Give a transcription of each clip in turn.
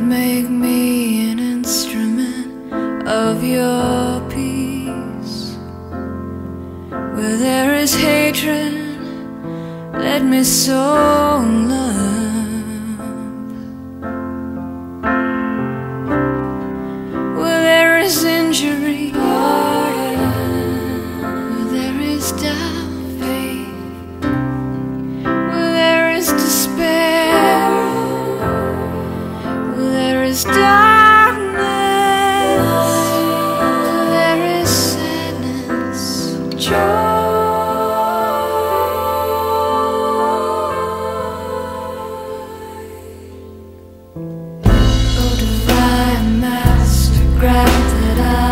Lord, make me an instrument of your peace. Where there is hatred, let me sow love. darkness, there is sadness, joy. Divine that I.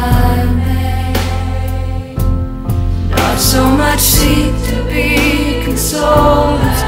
Not so much seek to be consoled.